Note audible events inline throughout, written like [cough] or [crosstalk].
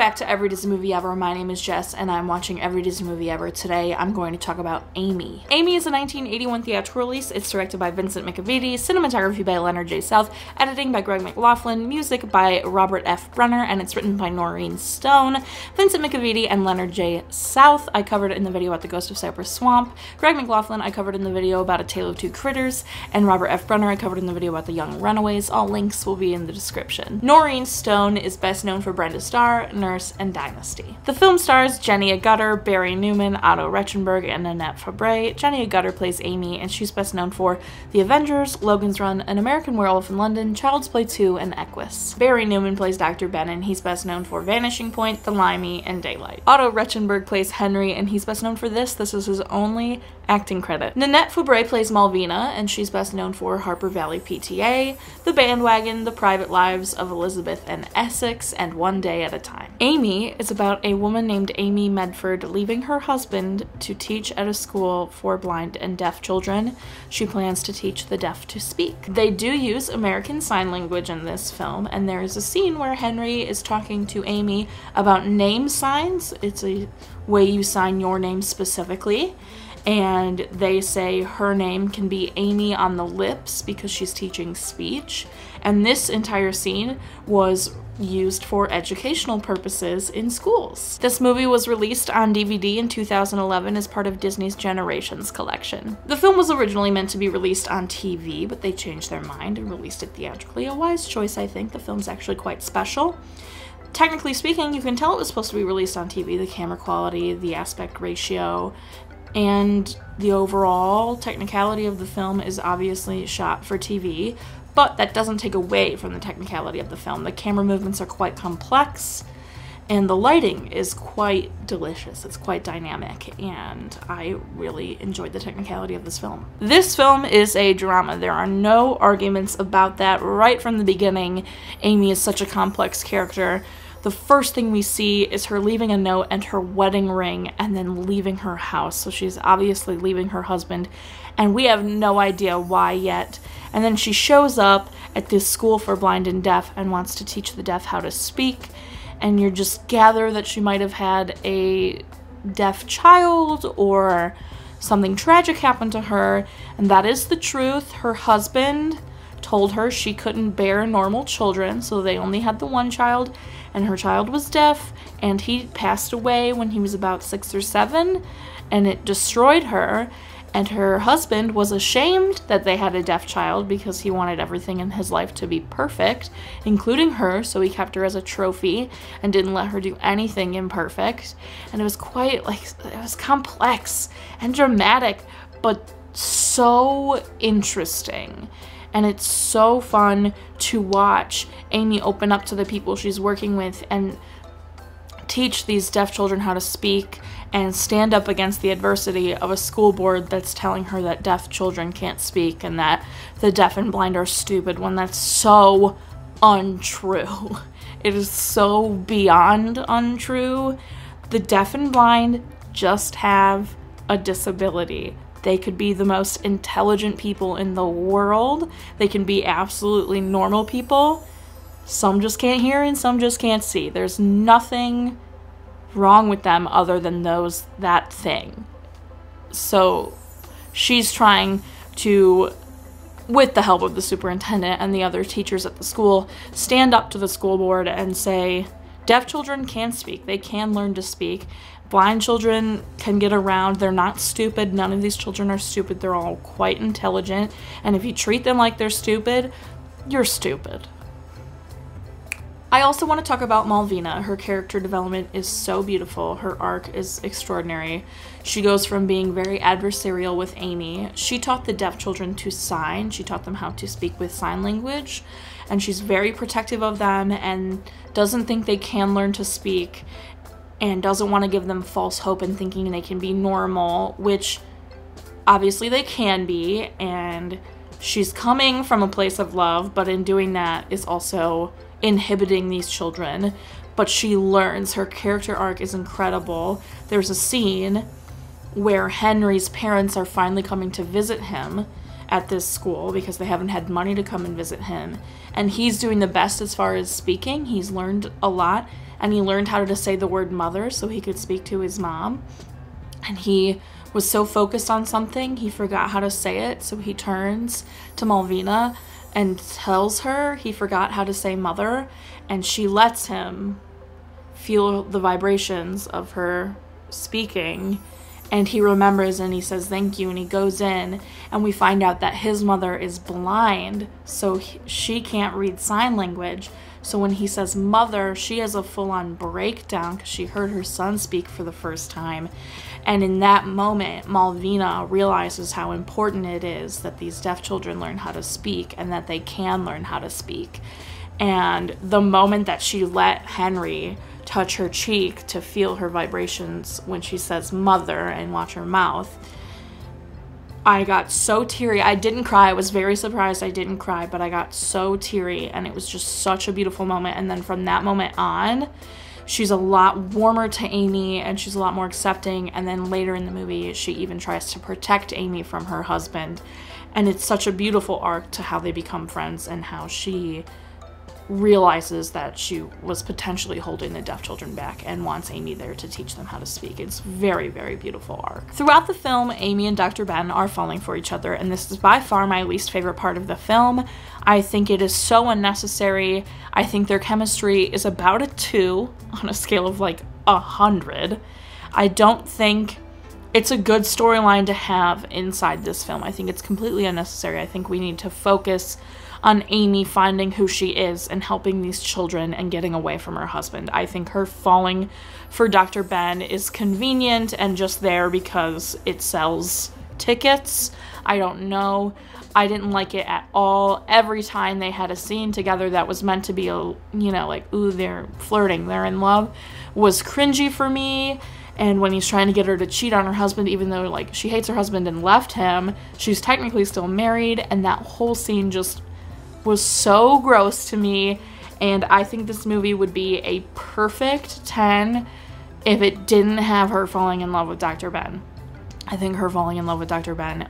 back to Every Disney Movie Ever. My name is Jess and I'm watching Every Disney Movie Ever. Today I'm going to talk about Amy. Amy is a 1981 theatrical release. It's directed by Vincent McEveety, cinematography by Leonard J. South, editing by Gregg McLaughlin, music by Robert F. Brunner, and it's written by Noreen Stone. Vincent McEveety and Leonard J. South I covered in the video about The Ghost of Cypress Swamp. Gregg McLaughlin I covered in the video about A Tale of Two Critters, and Robert F. Brunner I covered in the video about The Young Runaways. All links will be in the description. Noreen Stone is best known for Brenda Starr, And Dynasty. The film stars Jenny Agutter, Barry Newman, Otto Rechenberg, and Nanette Fabray. Jenny Agutter plays Amy, and she's best known for The Avengers, Logan's Run, An American Werewolf in London, Child's Play 2, and Equus. Barry Newman plays Dr. Ben, and he's best known for Vanishing Point, The Limey, and Daylight. Otto Rechenberg plays Henry, and he's best known for this. This is his only acting credit. Nanette Fabray plays Malvina, and she's best known for Harper Valley PTA, The Bandwagon, The Private Lives of Elizabeth and Essex, and One Day at a Time. Amy is about a woman named Amy Medford leaving her husband to teach at a school for blind and deaf children. She plans to teach the deaf to speak. They do use American Sign Language in this film, and there is a scene where Henry is talking to Amy about name signs. It's a way you sign your name specifically and they say her name can be Amy on the lips because she's teaching speech. And this entire scene was used for educational purposes in schools. This movie was released on DVD in 2011 as part of Disney's Generations collection. The film was originally meant to be released on TV, but they changed their mind and released it theatrically. A wise choice, I think. The film's actually quite special. Technically speaking, you can tell it was supposed to be released on TV. The camera quality, the aspect ratio, and the overall technicality of the film is obviously shot for TV, but that doesn't take away from the technicality of the film. The camera movements are quite complex, and the lighting is quite delicious. It's quite dynamic, and I really enjoyed the technicality of this film. This film is a drama. There are no arguments about that right from the beginning. Amy is such a complex character the first thing we see is her leaving a note and her wedding ring and then leaving her house. So she's obviously leaving her husband, and we have no idea why yet. And then she shows up at this school for blind and deaf and wants to teach the deaf how to speak. And you just gather that she might have had a deaf child or something tragic happened to her. And that is the truth. Her husband told her she couldn't bear normal children, so they only had the one child and her child was deaf, and he passed away when he was about six or seven, and it destroyed her. And her husband was ashamed that they had a deaf child because he wanted everything in his life to be perfect, including her, so he kept her as a trophy and didn't let her do anything imperfect. And it was quite like, it was complex and dramatic, but so interesting and it's so fun to watch Amy open up to the people she's working with and teach these deaf children how to speak and stand up against the adversity of a school board that's telling her that deaf children can't speak and that the deaf and blind are stupid when that's so untrue. [laughs] It is so beyond untrue. The deaf and blind just have a disability. They could be the most intelligent people in the world. They can be absolutely normal people. Some just can't hear and some just can't see. There's nothing wrong with them other than those that thing. So she's trying to with the help of the superintendent and the other teachers at the school, stand up to the school board and say, deaf children can speak, they can learn to speak, Blind children can get around. They're not stupid. None of these children are stupid. They're all quite intelligent. And if you treat them like they're stupid, you're stupid. I also want to talk about Malvina. Her character development is so beautiful. Her arc is extraordinary. She goes from being very adversarial with Amy. She taught the deaf children to sign. She taught them how to speak with sign language. And she's very protective of them and doesn't think they can learn to speak and doesn't want to give them false hope and thinking they can be normal, which obviously they can be. And she's coming from a place of love, but in doing that is also inhibiting these children. But she learns. Her character arc is incredible. There's a scene where Henry's parents are finally coming to visit him at this school because they haven't had money to come and visit him. And he's doing the best as far as speaking. He's learned a lot and he learned how to say the word mother so he could speak to his mom. And he was so focused on something, he forgot how to say it. So he turns to Malvina and tells her he forgot how to say mother, and she lets him feel the vibrations of her speaking. And he remembers and he says thank you, and he goes in, and we find out that his mother is blind, so he, she can't read sign language. So when he says mother, she has a full on breakdown because she heard her son speak for the first time. And in that moment, Malvina realizes how important it is that these deaf children learn how to speak and that they can learn how to speak. And the moment that she let Henry touch her cheek to feel her vibrations when she says mother and watch her mouth, I got so teary. I didn't cry. I was very surprised I didn't cry, but I got so teary and it was just such a beautiful moment. And then from that moment on, she's a lot warmer to Amy and she's a lot more accepting. And then later in the movie, she even tries to protect Amy from her husband. And it's such a beautiful arc to how they become friends and how she realizes that she was potentially holding the deaf children back and wants Amy there to teach them how to speak. It's very, very beautiful arc. Throughout the film, Amy and Dr. Ben are falling for each other, and this is by far my least favorite part of the film. I think it is so unnecessary. I think their chemistry is about a two on a scale of like a hundred. I don't think it's a good storyline to have inside this film. I think it's completely unnecessary. I think we need to focus on Amy finding who she is and helping these children and getting away from her husband. I think her falling for Dr. Ben is convenient and just there because it sells tickets. I don't know. I didn't like it at all. Every time they had a scene together that was meant to be a, you know, like, ooh, they're flirting, they're in love, was cringy for me. And when he's trying to get her to cheat on her husband, even though, like, she hates her husband and left him, she's technically still married. And that whole scene just was so gross to me and I think this movie would be a perfect 10 if it didn't have her falling in love with Dr. Ben. I think her falling in love with Dr. Ben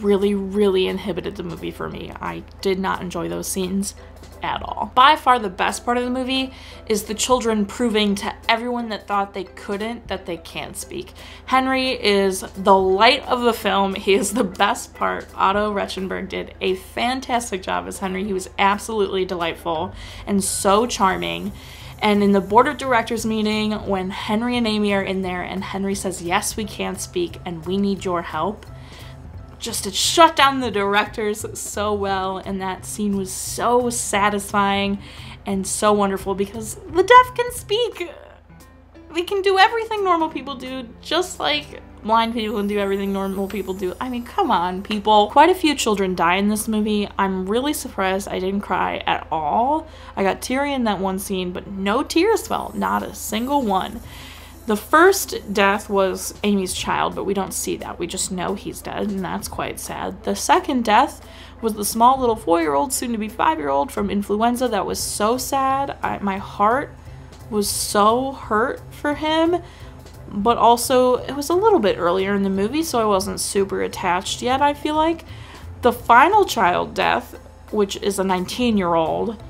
really, really inhibited the movie for me. I did not enjoy those scenes at all. By far the best part of the movie is the children proving to everyone that thought they couldn't that they can speak. Henry is the light of the film. He is the best part. Otto Rechenberg did a fantastic job as Henry. He was absolutely delightful and so charming. And in the board of directors meeting, when Henry and Amy are in there and Henry says, Yes, we can speak and we need your help, just it shut down the directors so well and that scene was so satisfying and so wonderful because the deaf can speak. We can do everything normal people do just like blind people can do everything normal people do. I mean come on people. Quite a few children die in this movie. I'm really surprised i didn't cry at all. I got teary in that one scene but no tears fell not a single one the first death was Amy's child, but we don't see that. We just know he's dead, and that's quite sad. The second death was the small little four year old, soon to be five year old from influenza. That was so sad. I, my heart was so hurt for him, but also it was a little bit earlier in the movie, so I wasn't super attached yet, I feel like. The final child death, which is a 19 year old,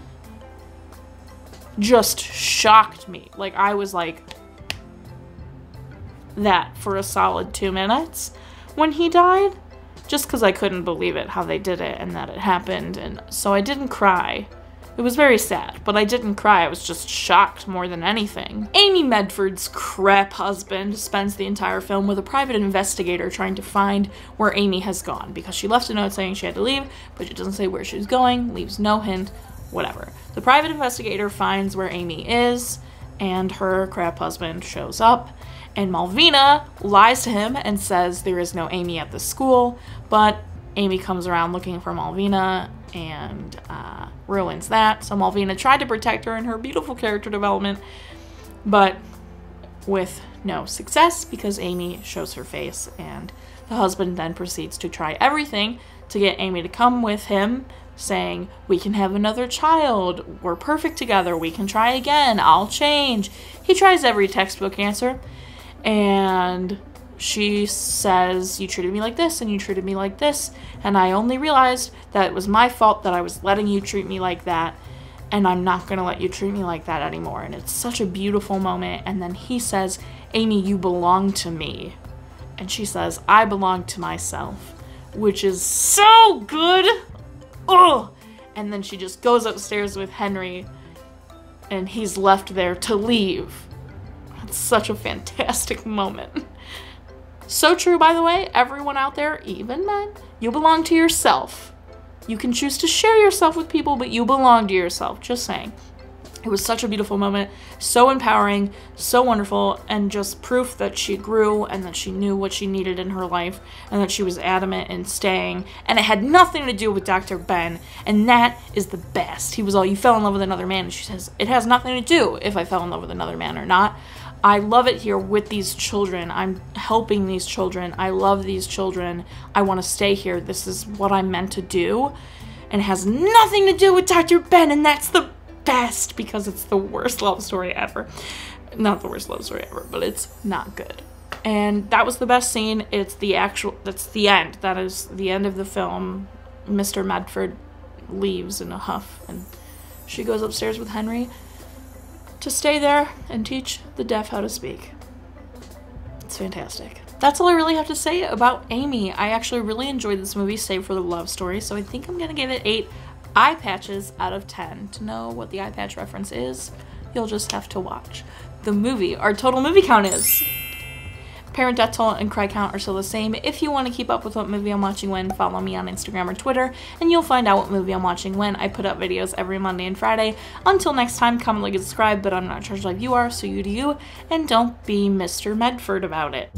just shocked me. Like, I was like, that for a solid two minutes when he died, just because I couldn't believe it how they did it and that it happened, and so I didn't cry. It was very sad, but I didn't cry. I was just shocked more than anything. Amy Medford's crap husband spends the entire film with a private investigator trying to find where Amy has gone because she left a note saying she had to leave, but it doesn't say where she's going, leaves no hint, whatever. The private investigator finds where Amy is, and her crap husband shows up and Malvina lies to him and says there is no Amy at the school, but Amy comes around looking for Malvina and uh, ruins that. So Malvina tried to protect her in her beautiful character development, but with no success because Amy shows her face and the husband then proceeds to try everything to get Amy to come with him, saying, We can have another child. We're perfect together. We can try again. I'll change. He tries every textbook answer and she says, You treated me like this and you treated me like this. And I only realized that it was my fault that I was letting you treat me like that. and I'm not gonna let you treat me like that anymore. And it's such a beautiful moment. And then he says, Amy, you belong to me. And she says, I belong to myself, which is so good. Ugh. And then she just goes upstairs with Henry, and he's left there to leave. It's such a fantastic [laughs] moment. So true, by the way, everyone out there, even men, you belong to yourself. You can choose to share yourself with people, but you belong to yourself. Just saying. It was such a beautiful moment, so empowering, so wonderful, and just proof that she grew and that she knew what she needed in her life and that she was adamant in staying. And it had nothing to do with Dr. Ben, and that is the best. He was all, You fell in love with another man. And she says, It has nothing to do if I fell in love with another man or not. I love it here with these children. I'm helping these children. I love these children. I want to stay here. This is what I'm meant to do. And it has nothing to do with Dr. Ben, and that's the best because it's the worst love story ever. Not the worst love story ever, but it's not good. And that was the best scene. It's the actual, that's the end. That is the end of the film. Mr. Medford leaves in a huff, and she goes upstairs with Henry to stay there and teach the deaf how to speak. It's fantastic. That's all I really have to say about Amy. I actually really enjoyed this movie, save for the love story, so I think I'm gonna give it 8 eye patches out of 10. To know what the eye patch reference is, you'll just have to watch the movie. Our total movie count is Parent death toll and cry count are still the same. If you want to keep up with what movie I'm watching when, follow me on Instagram or Twitter, and you'll find out what movie I'm watching when. I put up videos every Monday and Friday. Until next time, comment, like, and subscribe, but I'm not charged like you are, so you do you, and don't be Mr. Medford about it.